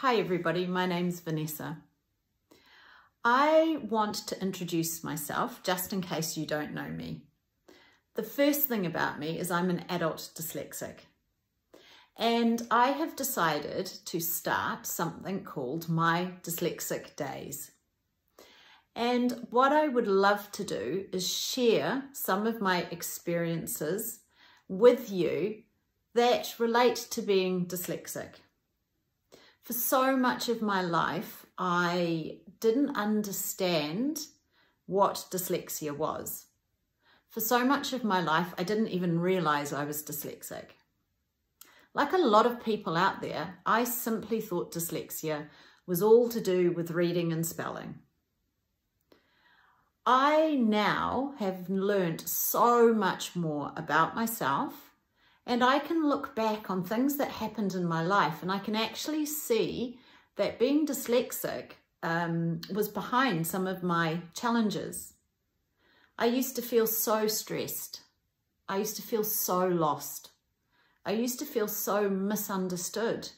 Hi everybody, my name's Vanessa. I want to introduce myself just in case you don't know me. The first thing about me is I'm an adult dyslexic and I have decided to start something called My Dyslexic Days. And what I would love to do is share some of my experiences with you that relate to being dyslexic. For so much of my life, I didn't understand what dyslexia was. For so much of my life, I didn't even realize I was dyslexic. Like a lot of people out there, I simply thought dyslexia was all to do with reading and spelling. I now have learned so much more about myself and I can look back on things that happened in my life and I can actually see that being dyslexic um, was behind some of my challenges. I used to feel so stressed. I used to feel so lost. I used to feel so misunderstood.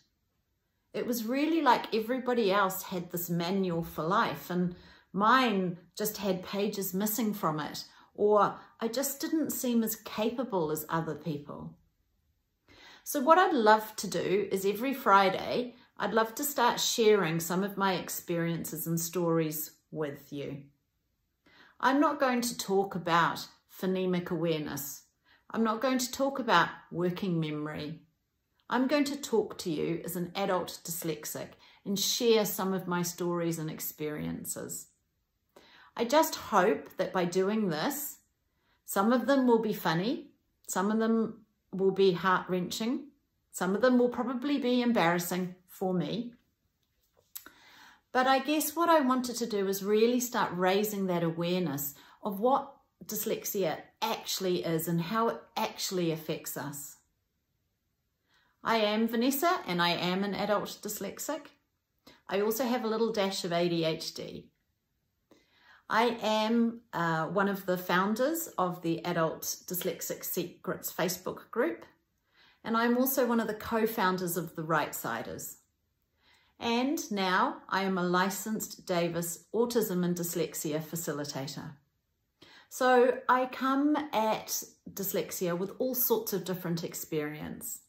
It was really like everybody else had this manual for life and Mine just had pages missing from it, or I just didn't seem as capable as other people. So what I'd love to do is every Friday, I'd love to start sharing some of my experiences and stories with you. I'm not going to talk about phonemic awareness. I'm not going to talk about working memory. I'm going to talk to you as an adult dyslexic and share some of my stories and experiences. I just hope that by doing this, some of them will be funny, some of them will be heart-wrenching, some of them will probably be embarrassing for me. But I guess what I wanted to do is really start raising that awareness of what dyslexia actually is and how it actually affects us. I am Vanessa and I am an adult dyslexic. I also have a little dash of ADHD. I am uh, one of the founders of the Adult Dyslexic Secrets Facebook group, and I'm also one of the co-founders of the Right Siders. And now I am a licensed Davis Autism and Dyslexia Facilitator. So I come at dyslexia with all sorts of different experience.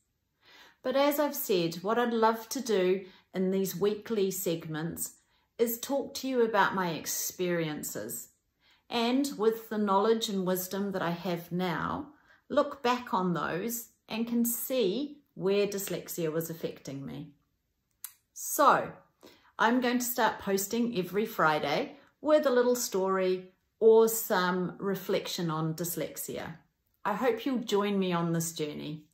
But as I've said, what I'd love to do in these weekly segments is talk to you about my experiences and with the knowledge and wisdom that I have now, look back on those and can see where dyslexia was affecting me. So I'm going to start posting every Friday with a little story or some reflection on dyslexia. I hope you'll join me on this journey.